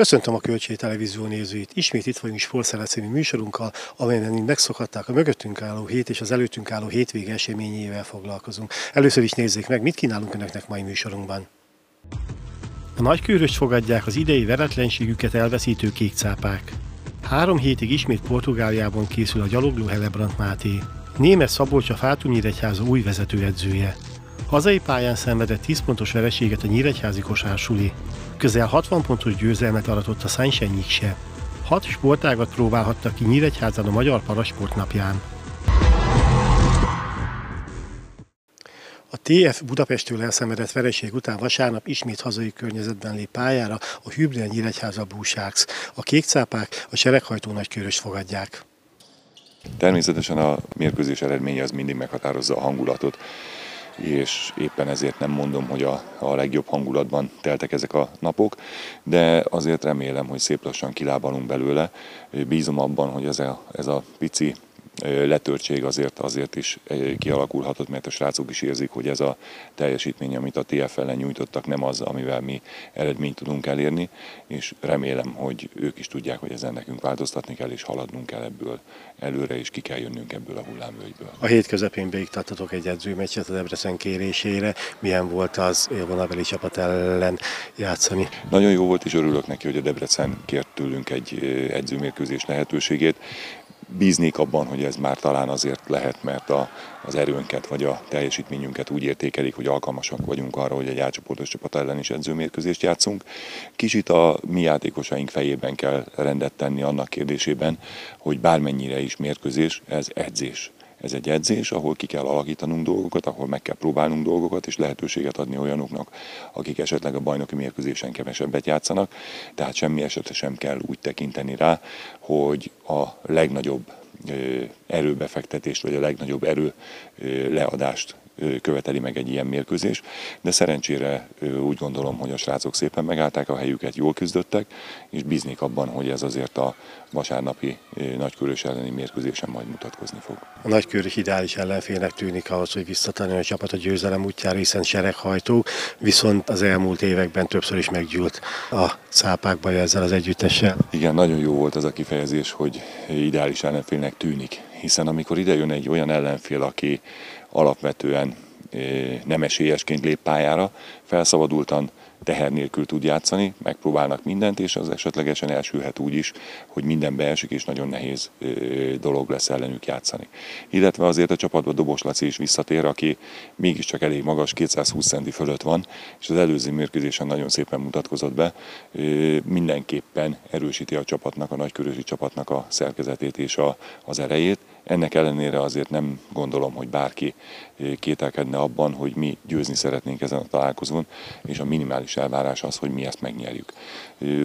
Köszöntöm a Kölcsé Televízió nézőit. Ismét itt vagyunk Sportszeret című műsorunkkal, amelyen megszokhatták a mögöttünk álló hét és az előttünk álló hétvége eseményével foglalkozunk. Először is nézzék meg, mit kínálunk Önöknek mai műsorunkban. A nagykőröst fogadják az idei veretlenségüket elveszítő kékcápák. Három hétig ismét Portugáliában készül a gyalogló Helebrant Máté. Német Szabolcs a Fátum Nyíregyháza új vezetőedzője. Hazai pályán szenvedett 10 pontos vereséget a Nyíregyházi kosársuli. Közel 60 pontos győzelmet aratott a Sunshine se. Hat sportágat próbálhattak ki Nyíregyházan a Magyar Parasport napján. A TF Budapestől elszenvedett vereség után vasárnap ismét hazai környezetben lép pályára a Hübner Nyíregyháza Búsáks. A kékcápák a sereghajtó nagykörös fogadják. Természetesen a mérkőzés eredménye az mindig meghatározza a hangulatot és éppen ezért nem mondom, hogy a, a legjobb hangulatban teltek ezek a napok, de azért remélem, hogy szép lassan kilábalunk belőle. Bízom abban, hogy ez a, ez a pici letörtség azért, azért is kialakulhatott, mert a srácok is érzik, hogy ez a teljesítmény, amit a TF ellen nyújtottak, nem az, amivel mi eredményt tudunk elérni, és remélem, hogy ők is tudják, hogy ezen nekünk változtatni kell, és haladnunk kell ebből előre, és ki kell jönnünk ebből a hullámvölgyből. A hét közepén beiktattatok egy edzőmeccset a Debrecen kérésére. Milyen volt az élvonabeli csapat ellen játszani? Nagyon jó volt, és örülök neki, hogy a Debrecen kért tőlünk egy edzőmérkőzés lehetőségét bíznék abban, hogy ez már talán azért lehet, mert a, az erőnket vagy a teljesítményünket úgy értékelik, hogy alkalmasak vagyunk arra, hogy egy átcsoportos csapat ellen is edzőmérkőzést játszunk. Kicsit a mi játékosaink fejében kell rendet tenni annak kérdésében, hogy bármennyire is mérkőzés, ez edzés ez egy edzés, ahol ki kell alakítanunk dolgokat, ahol meg kell próbálnunk dolgokat, és lehetőséget adni olyanoknak, akik esetleg a bajnoki mérkőzésen kevesebbet játszanak. Tehát semmi esetre sem kell úgy tekinteni rá, hogy a legnagyobb erőbefektetést, vagy a legnagyobb erő leadást követeli meg egy ilyen mérkőzés, de szerencsére úgy gondolom, hogy a srácok szépen megállták a helyüket, jól küzdöttek, és bíznék abban, hogy ez azért a vasárnapi nagykörös elleni mérkőzésen majd mutatkozni fog. A nagykörös ideális ellenfélnek tűnik ahhoz, hogy visszatanulni a csapat a győzelem útjára, hiszen sereghajtó, viszont az elmúlt években többször is meggyűlt a cápákba ezzel az együttessel. Igen, nagyon jó volt az a kifejezés, hogy ideális ellenfélnek tűnik, hiszen amikor ide jön egy olyan ellenfél, aki alapvetően eh, nem esélyesként lép pályára, felszabadultan teher nélkül tud játszani, megpróbálnak mindent, és az esetlegesen elsülhet úgy is, hogy minden beesik, és nagyon nehéz dolog lesz ellenük játszani. Illetve azért a csapatban Dobos Laci is visszatér, aki mégiscsak elég magas, 220 centi fölött van, és az előző mérkőzésen nagyon szépen mutatkozott be. Mindenképpen erősíti a csapatnak, a nagykörösi csapatnak a szerkezetét és a, az erejét. Ennek ellenére azért nem gondolom, hogy bárki kételkedne abban, hogy mi győzni szeretnénk ezen a találkozón, és a minimális elvárás az, hogy mi ezt megnyerjük.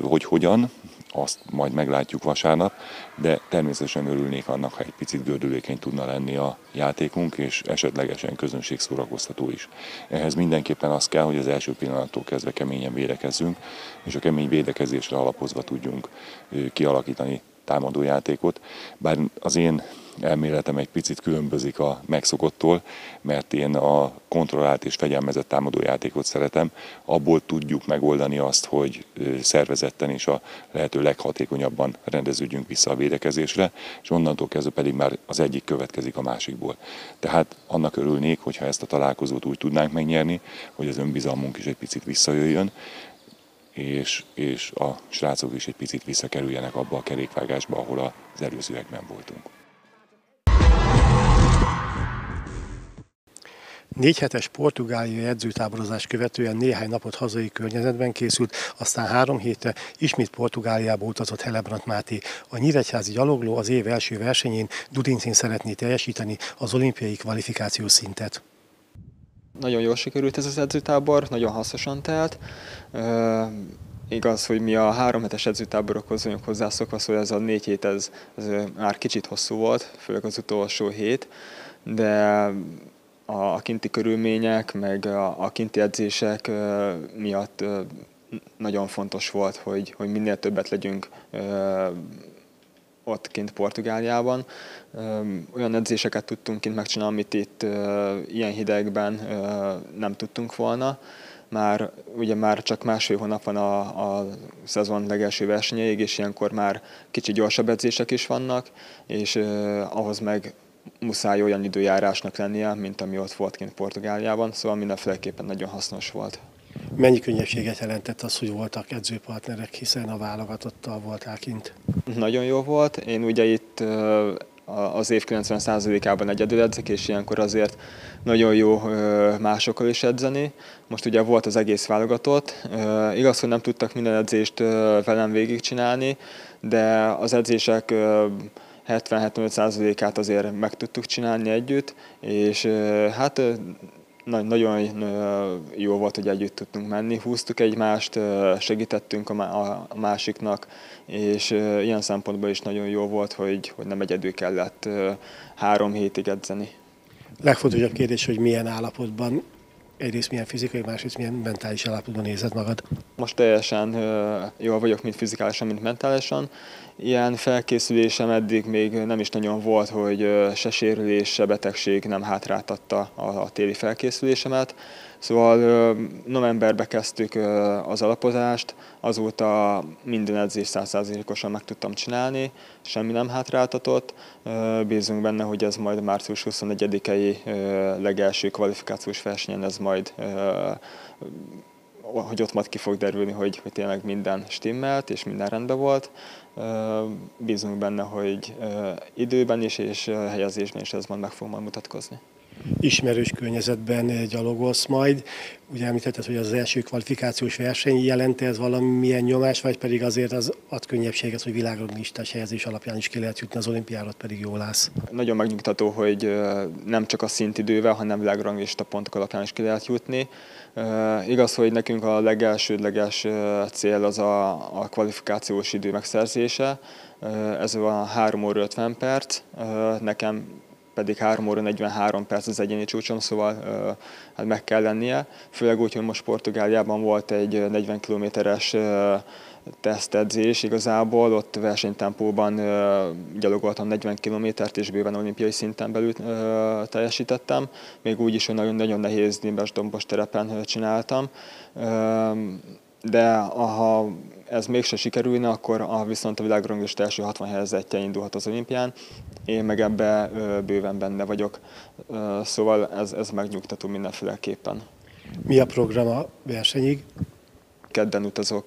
Hogy hogyan, azt majd meglátjuk vasárnap, de természetesen örülnék annak, ha egy picit gördülékeny tudna lenni a játékunk, és esetlegesen közönség szórakoztató is. Ehhez mindenképpen az kell, hogy az első pillanattól kezdve keményen védekezzünk, és a kemény védekezésre alapozva tudjunk kialakítani támadójátékot. Bár az én elméletem egy picit különbözik a megszokottól, mert én a kontrollált és fegyelmezett támadójátékot szeretem. Abból tudjuk megoldani azt, hogy szervezetten és a lehető leghatékonyabban rendeződjünk vissza a védekezésre, és onnantól kezdve pedig már az egyik következik a másikból. Tehát annak örülnék, hogyha ezt a találkozót úgy tudnánk megnyerni, hogy az önbizalmunk is egy picit visszajöjjön, és, és a srácok is egy picit visszakerüljenek abba a kerékvágásba, ahol az előzőekben voltunk. Négy hetes portugáliai edzőtáborozás követően néhány napot hazai környezetben készült, aztán három hétre ismét Portugáliába utazott Helebrant Máté. A nyíregyházi gyalogló az év első versenyén Dudincén szeretné teljesíteni az olimpiai kvalifikációs szintet. Nagyon jól sikerült ez az edzőtábor, nagyon hasznosan telt. Uh, igaz, hogy mi a három hetes edzőtáborokhoz vagyunk hozzászokva, szóval ez a négy hét ez, ez már kicsit hosszú volt, főleg az utolsó hét, de a kinti körülmények, meg a, kinti edzések miatt nagyon fontos volt, hogy, hogy minél többet legyünk ott kint Portugáliában. Olyan edzéseket tudtunk kint megcsinálni, amit itt ilyen hidegben nem tudtunk volna. már, ugye már csak másfél hónap van a, a szezon legelső versenyeig, és ilyenkor már kicsi gyorsabb edzések is vannak, és ahhoz meg muszáj olyan időjárásnak lennie, mint ami ott volt kint Portugáliában, szóval mindenféleképpen nagyon hasznos volt. Mennyi könnyebbséget jelentett az, hogy voltak edzőpartnerek, hiszen a válogatottal voltál kint? Nagyon jó volt. Én ugye itt az év 90%-ában egyedül edzek, és ilyenkor azért nagyon jó másokkal is edzeni. Most ugye volt az egész válogatott. Igaz, hogy nem tudtak minden edzést velem végigcsinálni, de az edzések 70-75%-át azért meg tudtuk csinálni együtt, és hát nagyon jó volt, hogy együtt tudtunk menni, húztuk egymást, segítettünk a másiknak, és ilyen szempontból is nagyon jó volt, hogy, hogy nem egyedül kellett három hétig edzeni. Legfontosabb kérdés, hogy milyen állapotban egyrészt milyen fizikai, másrészt milyen mentális állapotban nézed magad? Most teljesen jól vagyok, mind fizikálisan, mind mentálisan. Ilyen felkészülésem eddig még nem is nagyon volt, hogy se sérülés, se betegség nem hátráltatta a téli felkészülésemet. Szóval novemberbe kezdtük az alapozást, azóta minden edzés százszázalékosan meg tudtam csinálni, semmi nem hátráltatott. Bízunk benne, hogy ez majd március 21-i legelső kvalifikációs versenyen ez majd hogy ott majd ki fog derülni, hogy, hogy tényleg minden stimmelt és minden rendben volt. Bízunk benne, hogy időben is és helyezésben is ez majd meg fog majd mutatkozni ismerős környezetben gyalogolsz majd. Ugye említetted, hogy az első kvalifikációs verseny jelent ez valamilyen nyomás, vagy pedig azért az ad könnyebbséget, hogy világranglistás helyezés alapján is ki lehet jutni az olimpiára, pedig jól állsz. Nagyon megnyugtató, hogy nem csak a szintidővel, hanem világranglista pontok alapján is ki lehet jutni. igaz, hogy nekünk a legelsődleges cél az a, a kvalifikációs idő megszerzése. ez a 3 óra 50 perc. nekem pedig 3 óra 43 perc az egyéni csúcsom, szóval hát meg kell lennie. Főleg úgy, hogy most Portugáliában volt egy 40 kilométeres tesztedzés igazából, ott versenytempóban gyalogoltam 40 kilométert, és bőven olimpiai szinten belül teljesítettem. Még úgy is, hogy nagyon-nagyon nehéz nimbes dombos terepen csináltam. De ha ez mégse sikerülne, akkor a, viszont a világranglista első 60 helyezettje indulhat az olimpián. Én meg ebbe bőven benne vagyok, szóval ez, ez megnyugtató mindenféleképpen. Mi a program a versenyig? kedden utazok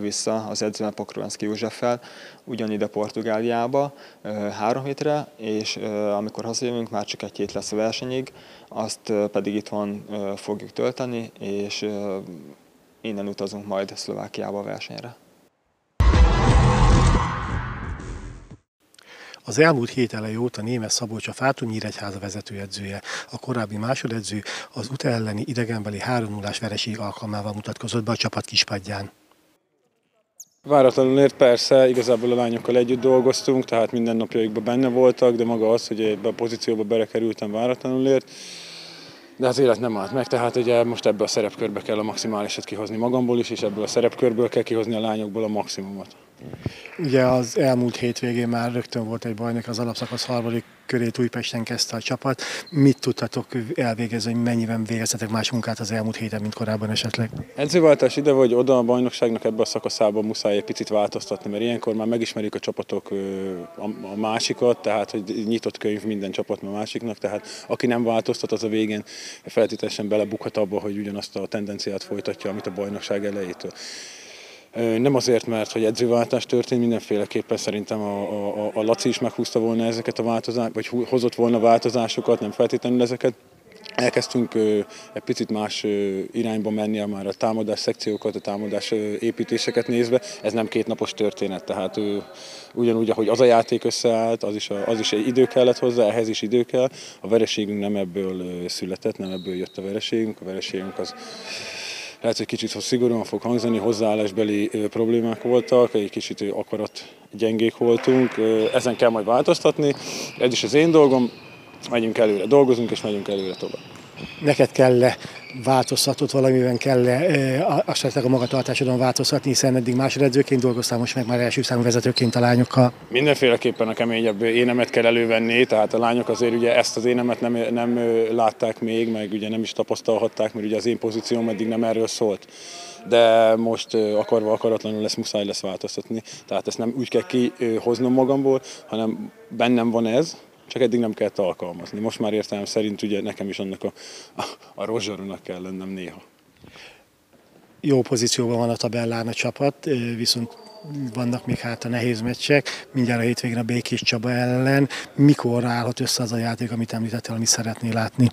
vissza az edzőm Pokrovenszki Józseffel, ugyanide Portugáliába három hétre, és amikor hazajövünk, már csak egy hét lesz a versenyig, azt pedig itthon fogjuk tölteni, és innen utazunk majd Szlovákiába a versenyre. Az elmúlt hét elejé óta német Szabolcs a Fátum Nyíregyháza vezetőedzője. A korábbi másodedző az UTA elleni idegenbeli 3 0 vereség alkalmával mutatkozott be a csapat kispadján. Váratlanul ért persze, igazából a lányokkal együtt dolgoztunk, tehát minden napjaikban benne voltak, de maga az, hogy ebbe a pozícióba belekerültem váratlanul ért de az élet nem állt meg, tehát ugye most ebből a szerepkörbe kell a maximálisat kihozni magamból is, és ebből a szerepkörből kell kihozni a lányokból a maximumot. Ugye az elmúlt hétvégén már rögtön volt egy bajnok, az alapszakasz harmadik körét Újpesten kezdte a csapat. Mit tudtatok elvégezni, hogy mennyiben végeztetek más munkát az elmúlt héten, mint korábban esetleg? Edzőváltás ide vagy oda a bajnokságnak ebbe a szakaszában muszáj egy picit változtatni, mert ilyenkor már megismerik a csapatok a másikat, tehát hogy nyitott könyv minden csapat a másiknak, tehát aki nem változtat, az a végén feltételesen belebukhat abba, hogy ugyanazt a tendenciát folytatja, amit a bajnokság elejétől. Nem azért, mert hogy edzőváltás történt, mindenféleképpen szerintem a, a, a Laci is meghúzta volna ezeket a változásokat, vagy hozott volna változásokat, nem feltétlenül ezeket. Elkezdtünk egy picit más irányba menni már a támadás szekciókat, a támadás építéseket nézve. Ez nem kétnapos történet, tehát ugyanúgy, ahogy az a játék összeállt, az is, a, az is egy idő kellett hozzá, ehhez is idő kell. A vereségünk nem ebből született, nem ebből jött a vereségünk. A vereségünk az lehet, hogy kicsit szigorúan fog hangzani, hozzáállásbeli problémák voltak, egy kicsit akarat gyengék voltunk, ezen kell majd változtatni. Ez is az én dolgom, megyünk előre, dolgozunk és megyünk előre tovább. Neked kell -e változtatott valamiben kell -e, esetleg a magatartásodon változtatni, hiszen eddig másodedzőként dolgoztál, most meg már első számú vezetőként a lányokkal. Mindenféleképpen a keményebb énemet kell elővenni, tehát a lányok azért ugye ezt az énemet nem, nem látták még, meg ugye nem is tapasztalhatták, mert ugye az én pozícióm eddig nem erről szólt de most akarva akaratlanul lesz, muszáj lesz változtatni. Tehát ezt nem úgy kell kihoznom magamból, hanem bennem van ez, csak eddig nem kellett alkalmazni. Most már értelem szerint ugye nekem is annak a, a, a rozsarunak kell lennem néha. Jó pozícióban van a tabellán a csapat, viszont vannak még hát a nehéz meccsek, mindjárt a hétvégén a Békés Csaba ellen. Mikor állhat össze az a játék, amit említettél, amit szeretnél látni?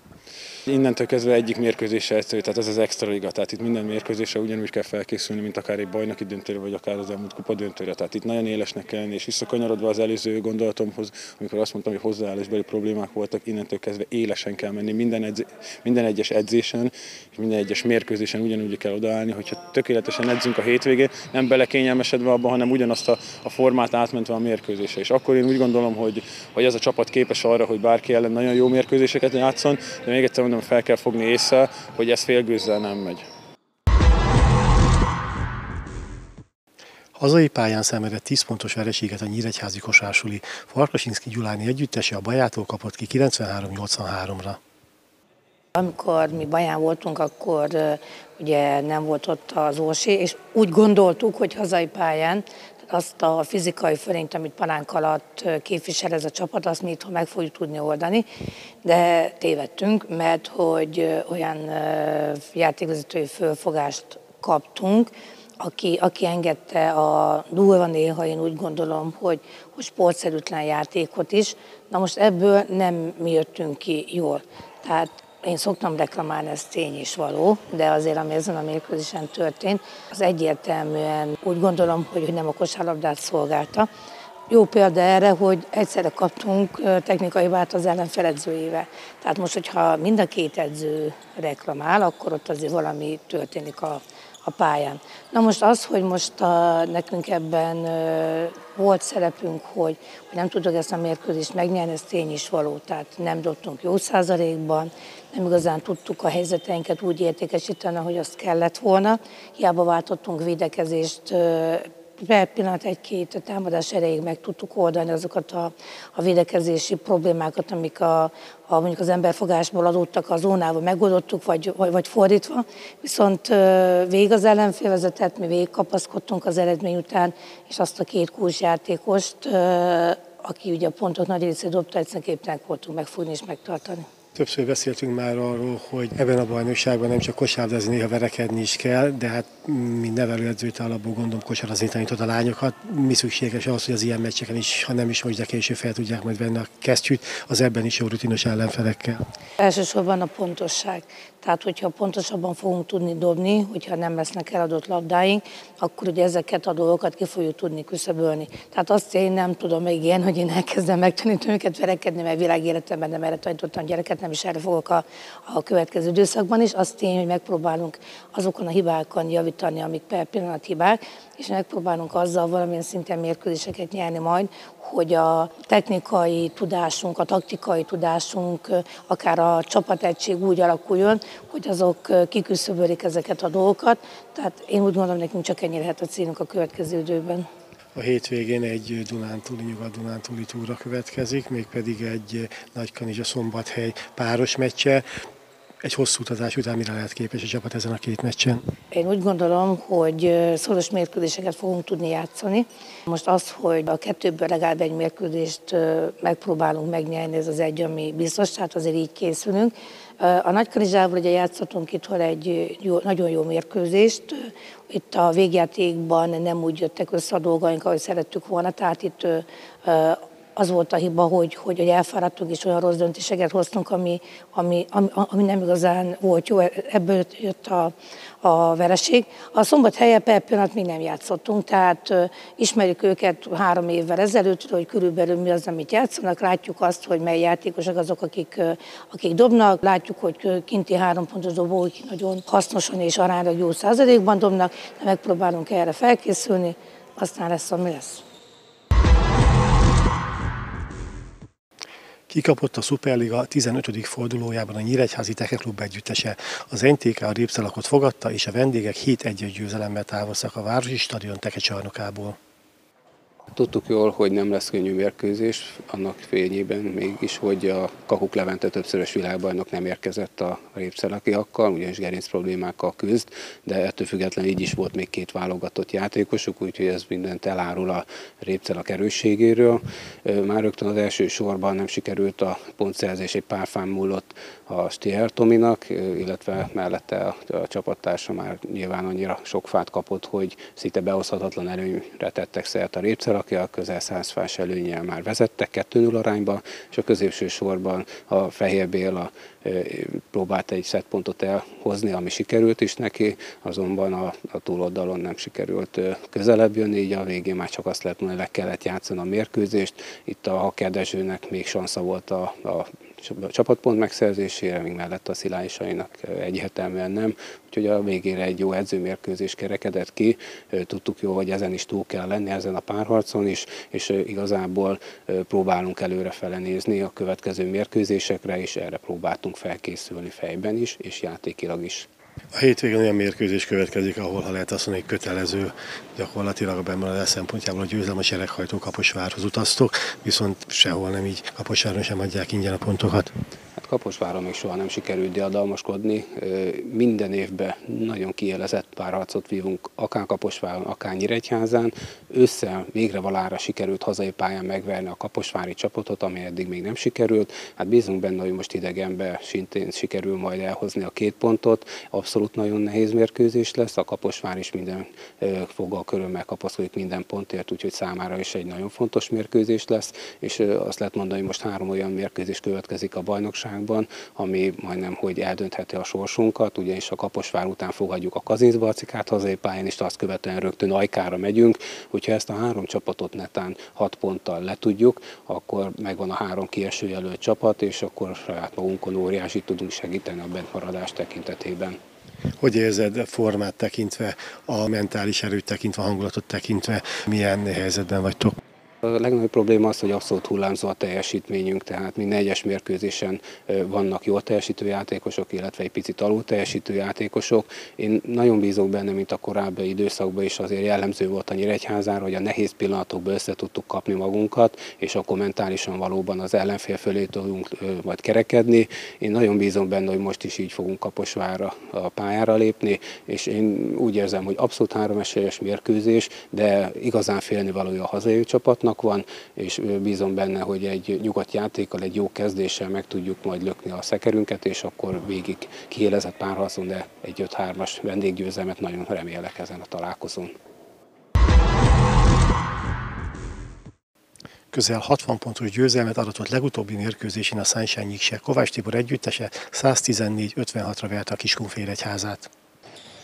Innentől kezdve egyik mérkőzése egyszerű, tehát ez az extra liga, tehát itt minden mérkőzésre ugyanúgy kell felkészülni, mint akár egy bajnoki döntőre, vagy akár az elmúlt kupa döntőre. Tehát itt nagyon élesnek kell lenni, és visszakanyarodva az előző gondolatomhoz, amikor azt mondtam, hogy hozzáállásbeli problémák voltak, innentől kezdve élesen kell menni minden, edz, minden egyes edzésen, és minden egyes mérkőzésen ugyanúgy kell odaállni, hogyha tökéletesen edzünk a hétvégén, nem belekényelmesedve abba, hanem ugyanazt a, a formát átmentve a mérkőzésre. És akkor én úgy gondolom, hogy, hogy ez a csapat képes arra, hogy bárki ellen nagyon jó mérkőzéseket játszon, de még egyszer mondom, fel kell fogni észre, hogy ez félgőzzel nem megy. Hazai pályán szenvedett 10 pontos vereséget a Nyíregyházi Kosársuli. Farkasinszki Gyuláni együttese a Bajától kapott ki 93-83-ra. Amikor mi Baján voltunk, akkor ugye nem volt ott az Orsi, és úgy gondoltuk, hogy hazai pályán azt a fizikai fölényt, amit palánk alatt képvisel ez a csapat, azt mi itthon meg fogjuk tudni oldani, de tévedtünk, mert hogy olyan játékvezetői fölfogást kaptunk, aki, aki engedte a durva néha, én úgy gondolom, hogy, hogy sportszerűtlen játékot is. Na most ebből nem mi jöttünk ki jól. Tehát én szoktam reklamálni, ez tény is való, de azért, ami ezen a mérkőzésen történt, az egyértelműen úgy gondolom, hogy nem a kosárlabdát szolgálta. Jó példa erre, hogy egyszerre kaptunk technikai vált az ellenfel edzőjével. Tehát most, hogyha mind a két edző reklamál, akkor ott azért valami történik a, a pályán. Na most az, hogy most a, nekünk ebben ö, volt szerepünk, hogy, hogy nem tudok ezt a mérkőzést megnyerni, ez tény is való, tehát nem dobtunk jó százalékban, nem igazán tudtuk a helyzeteinket úgy értékesíteni, hogy azt kellett volna. Hiába váltottunk védekezést, per pillanat egy-két támadás erejéig meg tudtuk oldani azokat a, a védekezési problémákat, amik a, a, mondjuk az emberfogásból adottak a zónával, megoldottuk, vagy, vagy, vagy fordítva. Viszont végig az ellenfél vezetett, mi végig kapaszkodtunk az eredmény után, és azt a két kulcsjátékost, aki ugye a pontok nagy részét dobta, egyszerűen képtelenek voltunk megfogni és megtartani. Többször beszéltünk már arról, hogy ebben a bajnokságban nem csak kosárlabdázni, néha verekedni is kell, de hát mint nevelőedzőt alapból gondolom kosárlabdázni tanított a lányokat. Mi szükséges az, hogy az ilyen meccseken is, ha nem is most, de később fel tudják majd venni a kesztyűt, az ebben is jó rutinos ellenfelekkel. Elsősorban a pontosság. Tehát, hogyha pontosabban fogunk tudni dobni, hogyha nem lesznek eladott labdáink, akkor ugye ezeket a dolgokat ki fogjuk tudni küszöbölni. Tehát azt én nem tudom még ilyen, hogy én elkezdem megtanítani őket verekedni, mert világéletemben nem erre tanítottam gyereket, nem is erre fogok a, a következő időszakban is. Azt tény, hogy megpróbálunk azokon a hibákon javítani, amik per pillanat hibák, és megpróbálunk azzal valamilyen szinten mérkőzéseket nyerni majd, hogy a technikai tudásunk, a taktikai tudásunk, akár a csapategység úgy alakuljon, hogy azok kiküszöbölik ezeket a dolgokat. Tehát én úgy gondolom, nekünk csak ennyi lehet a célunk a következő időben. A hétvégén egy Dunántúli, Nyugat-Dunántúli túra következik, mégpedig egy Nagykanizsa Szombathely páros meccse egy hosszú utazás után mire lehet képes a csapat ezen a két meccsen? Én úgy gondolom, hogy szoros mérkőzéseket fogunk tudni játszani. Most az, hogy a kettőből legalább egy mérkőzést megpróbálunk megnyerni, ez az egy, ami biztos, tehát azért így készülünk. A Nagykanizsával ugye játszottunk itt egy jó, nagyon jó mérkőzést. Itt a végjátékban nem úgy jöttek össze a dolgaink, ahogy szerettük volna, tehát itt az volt a hiba, hogy, hogy, hogy elfáradtunk és olyan rossz döntéseket hoztunk, ami, ami, ami, ami nem igazán volt jó, ebből jött a, a vereség. A szombat helye per pillanat még nem játszottunk, tehát uh, ismerjük őket három évvel ezelőtt, hogy körülbelül mi az, amit játszanak, látjuk azt, hogy mely játékosok azok, akik, uh, akik dobnak, látjuk, hogy kinti három pontos dobók nagyon hasznosan és arányra jó százalékban dobnak, de megpróbálunk erre felkészülni, aztán lesz, ami lesz. Kikapott a Superliga 15. fordulójában a Nyíregyházi Tekeklub együttese. Az NTK a Répcelakot fogadta, és a vendégek 7-1 győzelemmel távoztak a Városi Stadion tekecsarnokából. Tudtuk jól, hogy nem lesz könnyű mérkőzés, annak fényében mégis, hogy a Kakuk Levente többszörös világbajnok nem érkezett a répszelakiakkal, ugyanis gerinc problémákkal küzd, de ettől függetlenül így is volt még két válogatott játékosuk, úgyhogy ez mindent elárul a répcelak erősségéről. Már rögtön az első sorban nem sikerült a pontszerzés, egy pár fán múlott a Stier Tominak, illetve mellette a, a csapattársa már nyilván annyira sok fát kapott, hogy szinte behozhatatlan előnyre tettek szert a répcelakja, közel 100 fás előnyel már vezettek 2-0 arányba, és a középső sorban a Fehér Béla próbált egy szettpontot elhozni, ami sikerült is neki, azonban a, a túloldalon nem sikerült közelebb jönni, így a végén már csak azt lehet mondani, hogy le kellett játszani a mérkőzést. Itt a Hakedezsőnek még sansza volt a, a csapatpont megszerzésére, még mellett a Szilány egyértelműen nem. Úgyhogy a végére egy jó edzőmérkőzés kerekedett ki. Tudtuk jó, hogy ezen is túl kell lenni, ezen a párharcon is, és igazából próbálunk előre felenézni a következő mérkőzésekre, és erre próbáltunk felkészülni fejben is, és játékilag is. A hétvégén olyan mérkőzés következik, ahol ha lehet azt mondani, kötelező gyakorlatilag a bemarad szempontjából a győzelem a sereghajtó Kaposvárhoz utaztok, viszont sehol nem így Kaposváron sem adják ingyen a pontokat. Hát Kaposváron még soha nem sikerült diadalmaskodni. Minden évben nagyon kielezett párharcot vívunk, akár Kaposváron, akár Nyíregyházán. Össze végre valára sikerült hazai pályán megverni a kaposvári csapatot, ami eddig még nem sikerült. Hát bízunk benne, hogy most idegenbe szintén sikerül majd elhozni a két pontot. Abszolút nagyon nehéz mérkőzés lesz, a Kaposvár is minden foggal körömmel kapaszkodik minden pontért, úgyhogy számára is egy nagyon fontos mérkőzés lesz, és azt lehet mondani, hogy most három olyan mérkőzés következik a bajnokság bajnokságban, ami majdnem, hogy eldöntheti a sorsunkat, ugyanis a Kaposvár után fogadjuk a Kazincbarcikát hazai pályán, és azt követően rögtön Ajkára megyünk. Hogyha ezt a három csapatot netán hat ponttal letudjuk, akkor megvan a három kieső jelölt csapat, és akkor saját magunkon óriási tudunk segíteni a bentmaradás tekintetében. Hogy érzed formát tekintve, a mentális erőt tekintve, a hangulatot tekintve, milyen helyzetben vagytok? A legnagyobb probléma az, hogy abszolút hullámzó a teljesítményünk, tehát minden egyes mérkőzésen vannak jól teljesítő játékosok, illetve egy picit alul teljesítő játékosok. Én nagyon bízok benne, mint a korábbi időszakban is azért jellemző volt a Nyíregyházára, hogy a nehéz pillanatokban össze tudtuk kapni magunkat, és akkor mentálisan valóban az ellenfél fölé tudunk majd kerekedni. Én nagyon bízom benne, hogy most is így fogunk Kaposvára a pályára lépni, és én úgy érzem, hogy abszolút három esélyes mérkőzés, de igazán félni valója a hazai csapatnak, jónak van, és bízom benne, hogy egy nyugodt játékkal, egy jó kezdéssel meg tudjuk majd lökni a szekerünket, és akkor végig kiélezett párharcon, de egy 5-3-as vendéggyőzelmet nagyon remélek ezen a találkozón. közel 60 pontos győzelmet aratott legutóbbi mérkőzésén a Sunshine Nyikse. Kovács Tibor együttese 114-56-ra verte a Kiskunfélegyházát.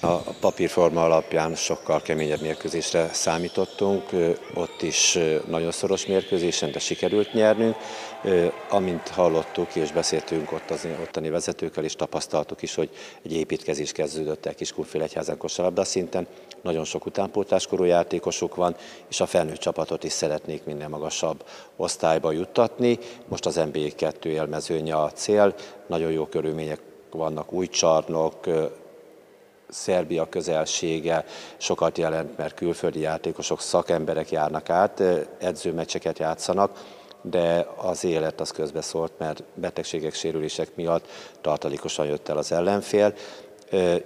A papírforma alapján sokkal keményebb mérkőzésre számítottunk, ott is nagyon szoros mérkőzésen, de sikerült nyernünk. Amint hallottuk és beszéltünk ott az ottani vezetőkkel, és tapasztaltuk is, hogy egy építkezés kezdődött el Kiskunfélegyházán kosarabda szinten. Nagyon sok utánpótláskorú játékosuk van, és a felnőtt csapatot is szeretnék minden magasabb osztályba juttatni. Most az NBA 2 élmezőnye a cél, nagyon jó körülmények vannak, új csarnok, Szerbia közelsége sokat jelent, mert külföldi játékosok, szakemberek járnak át, edzőmeccseket játszanak, de az élet az közbeszólt, mert betegségek, sérülések miatt tartalékosan jött el az ellenfél.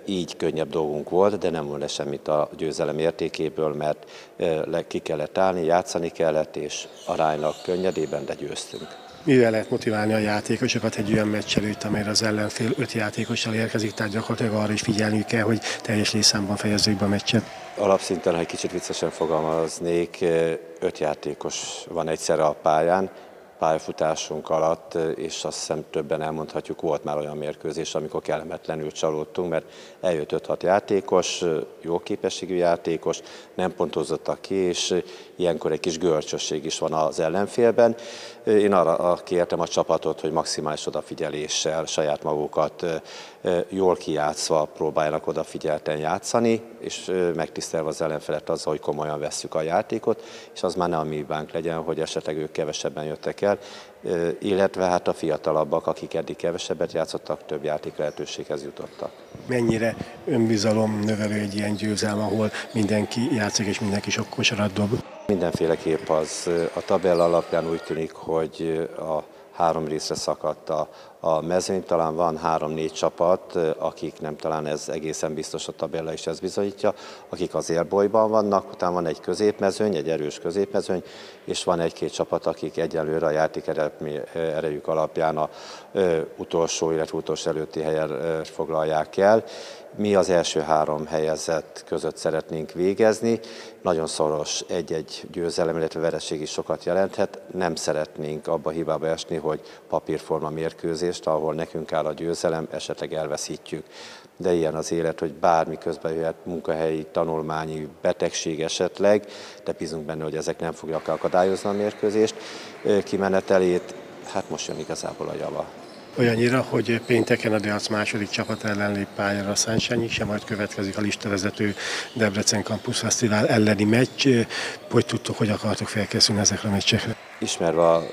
Így könnyebb dolgunk volt, de nem volt semmit a győzelem értékéből, mert ki kellett állni, játszani kellett, és aránylag könnyedében, de győztünk mivel lehet motiválni a játékosokat egy olyan meccs előtt, amelyre az ellenfél öt játékossal érkezik, tehát gyakorlatilag arra is figyelni kell, hogy teljes létszámban fejezzük be a meccset. Alapszinten, ha egy kicsit viccesen fogalmaznék, öt játékos van egyszerre a pályán, pályafutásunk alatt, és azt hiszem többen elmondhatjuk, volt már olyan mérkőzés, amikor kellemetlenül csalódtunk, mert eljött 5-6 játékos, jó képességű játékos, nem pontozottak ki, és ilyenkor egy kis görcsösség is van az ellenfélben. Én arra kértem a csapatot, hogy maximális odafigyeléssel saját magukat jól kijátszva próbáljanak odafigyelten játszani, és megtisztelve az ellenfelet azzal, hogy komolyan vesszük a játékot, és az már ne a mi legyen, hogy esetleg ők kevesebben jöttek el, játékidővel, illetve hát a fiatalabbak, akik eddig kevesebbet játszottak, több játék lehetőséghez jutottak. Mennyire önbizalom növelő egy ilyen győzelem, ahol mindenki játszik és mindenki sok kosarat dob? Mindenféleképp az a tabella alapján úgy tűnik, hogy a három részre szakadt a, a mezőny, talán van három-négy csapat, akik nem talán ez egészen biztos a tabella is ez bizonyítja, akik az élbolyban vannak, utána van egy középmezőny, egy erős középmezőny, és van egy-két csapat, akik egyelőre a játék erejük alapján a utolsó, illetve utolsó előtti helyen foglalják el. Mi az első három helyezett között szeretnénk végezni. Nagyon szoros egy-egy győzelem, illetve vereség is sokat jelenthet. Nem szeretnénk abba hibába esni, hogy papírforma mérkőzést, ahol nekünk áll a győzelem, esetleg elveszítjük. De ilyen az élet, hogy bármi közben jöhet munkahelyi, tanulmányi, betegség esetleg, de bízunk benne, hogy ezek nem fogják akadályozni a mérkőzést kimenetelét. Hát most jön igazából a java. Olyannyira, hogy pénteken a Deac második csapat ellen lép pályára a Száncsányi, sem majd következik a listavezető Debrecen Campus Fesztivál elleni meccs. Hogy tudtok, hogy akartok felkészülni ezekre a meccsekre? Ismerve a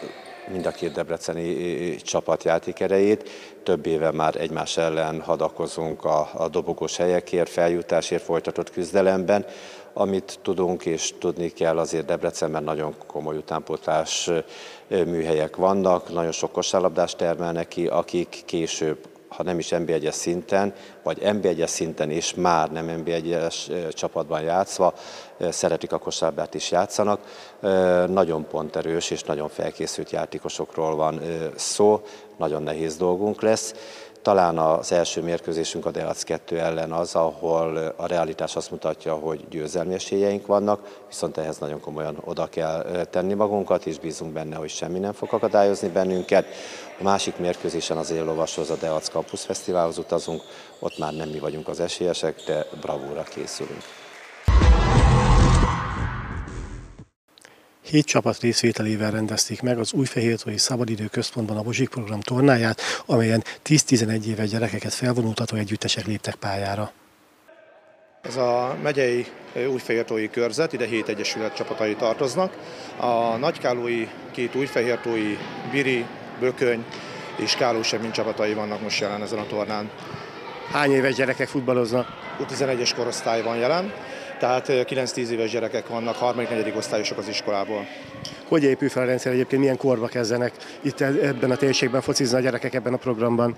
mind a két debreceni csapat játékerejét. Több éve már egymás ellen hadakozunk a, a dobogós helyekért, feljutásért folytatott küzdelemben. Amit tudunk és tudni kell, azért Debrecenben nagyon komoly utánpótlás műhelyek vannak, nagyon sok kosárlabdást termelnek ki, akik később ha nem is NB1-es szinten, vagy NB1-es szinten és már nem NB1-es csapatban játszva, szeretik a kosárlabdát is játszanak. Nagyon ponterős és nagyon felkészült játékosokról van szó, nagyon nehéz dolgunk lesz. Talán az első mérkőzésünk a Deac 2 ellen az, ahol a realitás azt mutatja, hogy győzelmi esélyeink vannak, viszont ehhez nagyon komolyan oda kell tenni magunkat, és bízunk benne, hogy semmi nem fog akadályozni bennünket. A másik mérkőzésen az éllovashoz, a Deac Campus Fesztiválhoz utazunk, ott már nem mi vagyunk az esélyesek, de bravúra készülünk. Hét csapat részvételével rendezték meg az Újfehértói Szabadidő Központban a Bozsik program tornáját, amelyen 10-11 éves gyerekeket felvonultató együttesek léptek pályára. Ez a megyei újfehértói körzet, ide hét egyesület csapatai tartoznak. A nagykálói két újfehértói, Biri, Bököny és Káló Semmin csapatai vannak most jelen ezen a tornán. Hány éves gyerekek futballoznak? U11-es korosztály van jelen tehát 9-10 éves gyerekek vannak, harmadik, negyedik osztályosok az iskolából. Hogy épül fel a rendszer egyébként, milyen korba kezdenek itt ebben a térségben focizni a gyerekek ebben a programban?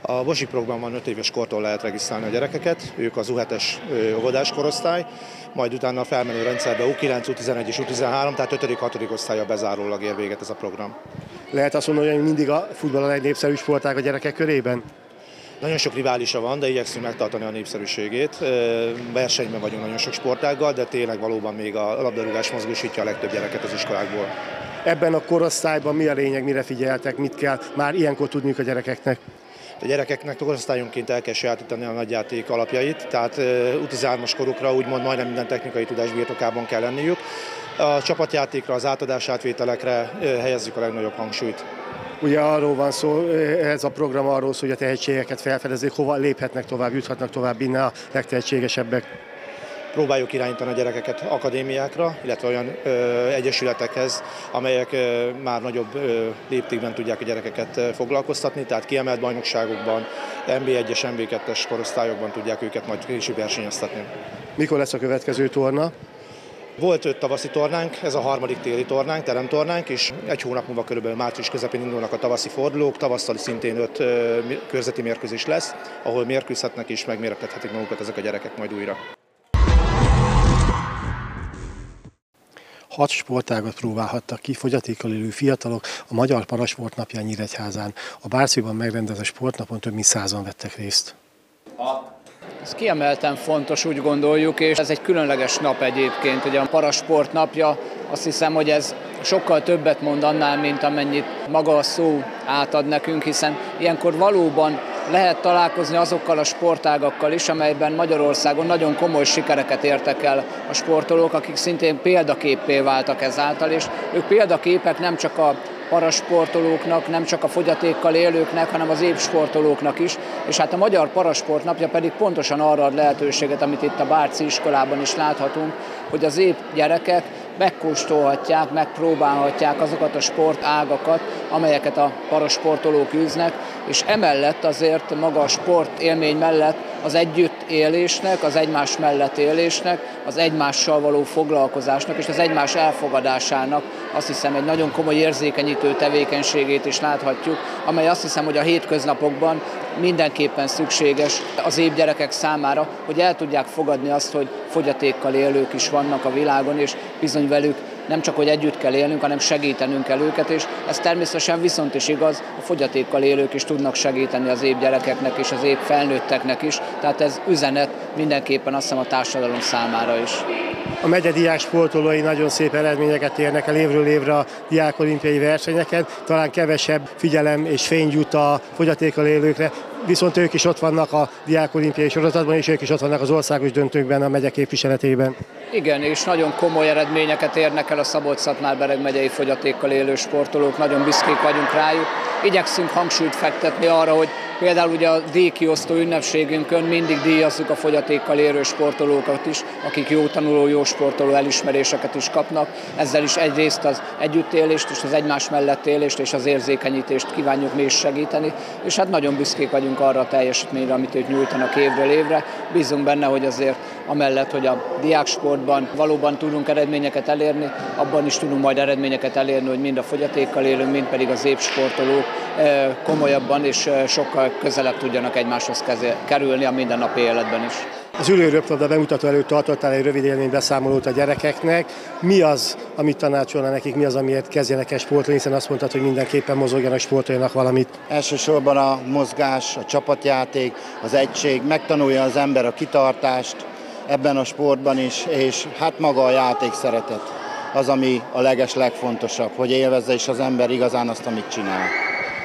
A Bosik programban 5 éves kortól lehet regisztrálni a gyerekeket, ők az U7-es óvodás korosztály, majd utána a felmenő rendszerbe U9, U11 és U13, tehát 5.-6. osztálya bezárólag ér véget ez a program. Lehet azt mondani, hogy mindig a futball a legnépszerűbb sportág a gyerekek körében? Nagyon sok riválisa van, de igyekszünk megtartani a népszerűségét. Versenyben vagyunk nagyon sok sportággal, de tényleg valóban még a labdarúgás mozgósítja a legtöbb gyereket az iskolákból. Ebben a korosztályban mi a lényeg, mire figyeltek, mit kell már ilyenkor tudniuk a gyerekeknek? A gyerekeknek korosztályonként el kell sajátítani a nagyjáték alapjait, tehát U13-as korukra úgymond majdnem minden technikai tudás birtokában kell lenniük. A csapatjátékra, az átadás átvételekre helyezzük a legnagyobb hangsúlyt. Ugye arról van szó, ez a program arról szól, hogy a tehetségeket felfedezik, hova léphetnek tovább, juthatnak tovább innen a legtehetségesebbek. Próbáljuk irányítani a gyerekeket akadémiákra, illetve olyan ö, egyesületekhez, amelyek ö, már nagyobb ö, léptékben tudják a gyerekeket ö, foglalkoztatni, tehát kiemelt bajnokságokban, MB1-es, MB2-es korosztályokban tudják őket majd később versenyeztetni. Mikor lesz a következő torna? Volt öt tavaszi tornánk, ez a harmadik téli tornánk, teremtornánk, és egy hónap múlva körülbelül március közepén indulnak a tavaszi fordulók, tavasszal szintén öt körzeti mérkőzés lesz, ahol mérkőzhetnek és megméretethetik magukat ezek a gyerekek majd újra. Hat sportágat próbálhattak ki fogyatékkal élő fiatalok a Magyar Parasport napján Nyíregyházán. A Bárciban megrendezett sportnapon több mint százan vettek részt. Ez kiemelten fontos, úgy gondoljuk, és ez egy különleges nap egyébként, ugye a parasport napja, azt hiszem, hogy ez sokkal többet mond annál, mint amennyit maga a szó átad nekünk, hiszen ilyenkor valóban lehet találkozni azokkal a sportágakkal is, amelyben Magyarországon nagyon komoly sikereket értek el a sportolók, akik szintén példaképpé váltak ezáltal, és ők példaképek nem csak a parasportolóknak, nem csak a fogyatékkal élőknek, hanem az sportolóknak is. És hát a Magyar Parasport napja pedig pontosan arra ad lehetőséget, amit itt a Bárci iskolában is láthatunk, hogy az épp gyerekek megkóstolhatják, megpróbálhatják azokat a sportágakat, amelyeket a parasportolók űznek, és emellett azért maga a sport élmény mellett az együttélésnek, az egymás mellett élésnek, az egymással való foglalkozásnak és az egymás elfogadásának azt hiszem egy nagyon komoly érzékenyítő tevékenységét is láthatjuk, amely azt hiszem, hogy a hétköznapokban mindenképpen szükséges az év gyerekek számára, hogy el tudják fogadni azt, hogy fogyatékkal élők is vannak a világon, és bizony velük nem csak, hogy együtt kell élnünk, hanem segítenünk kell őket, és ez természetesen viszont is igaz, a fogyatékkal élők is tudnak segíteni az épp gyerekeknek és az épp felnőtteknek is, tehát ez üzenet mindenképpen azt hiszem a társadalom számára is. A megye sportolói nagyon szép eredményeket érnek el évről évre a diák versenyeken, talán kevesebb figyelem és fény jut a fogyatékkal élőkre, viszont ők is ott vannak a diák olimpiai sorozatban, és ők is ott vannak az országos döntőkben a megye képviseletében. Igen, és nagyon komoly eredményeket érnek el a Szabolcs-Szatmár-Bereg megyei fogyatékkal élő sportolók, nagyon büszkék vagyunk rájuk. Igyekszünk hangsúlyt fektetni arra, hogy Például ugye a díjkiosztó ünnepségünkön mindig díjazzuk a fogyatékkal érő sportolókat is, akik jó tanuló, jó sportoló elismeréseket is kapnak. Ezzel is egyrészt az együttélést és az egymás mellett élést és az érzékenyítést kívánjuk mi is segíteni, és hát nagyon büszkék vagyunk arra a teljesítményre, amit ők nyújtanak évről évre. Bízunk benne, hogy azért amellett, hogy a diáksportban valóban tudunk eredményeket elérni, abban is tudunk majd eredményeket elérni, hogy mind a fogyatékkal élünk, mind pedig az sportolók eh, komolyabban és eh, sokkal közelebb tudjanak egymáshoz kerülni a mindennapi életben is. Az ülőröplabda bemutató előtt tartottál egy rövid élménybeszámolót a gyerekeknek. Mi az, amit tanácsolna nekik, mi az, amiért kezdjenek el sportolni, hiszen azt mondtad, hogy mindenképpen mozogjanak, sportoljanak valamit. Elsősorban a mozgás, a csapatjáték, az egység, megtanulja az ember a kitartást ebben a sportban is, és hát maga a játék szeretet az, ami a leges legfontosabb, hogy élvezze is az ember igazán azt, amit csinál.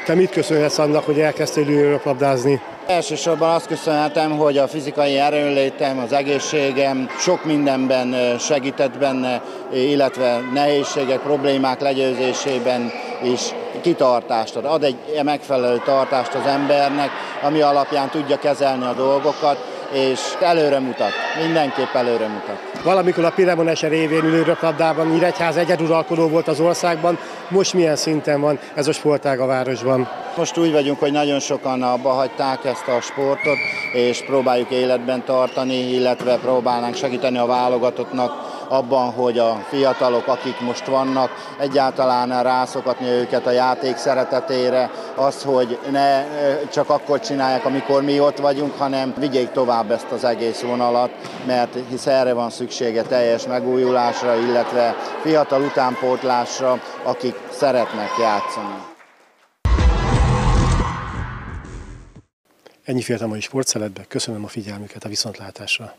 Te mit köszönhetsz annak, hogy elkezdtél ülőröplabdázni? Elsősorban azt köszönhetem, hogy a fizikai erőnlétem, az egészségem sok mindenben segített benne, illetve nehézségek, problémák legyőzésében is kitartást ad. Ad egy megfelelő tartást az embernek, ami alapján tudja kezelni a dolgokat, és előre mutat, mindenképp előre mutat. Valamikor a Piremonese révén ülőröplabdában Nyíregyház egyeduralkodó volt az országban, most milyen szinten van ez a sportág a városban? Most úgy vagyunk, hogy nagyon sokan abba hagyták ezt a sportot, és próbáljuk életben tartani, illetve próbálnánk segíteni a válogatottnak abban, hogy a fiatalok, akik most vannak, egyáltalán rászokatni őket a játék szeretetére, az, hogy ne csak akkor csinálják, amikor mi ott vagyunk, hanem vigyék tovább ezt az egész vonalat, mert hisz erre van szüksége teljes megújulásra, illetve fiatal utánpótlásra, akik szeretnek játszani. Ennyi fiatal mai sportszeletbe. Köszönöm a figyelmüket a viszontlátásra.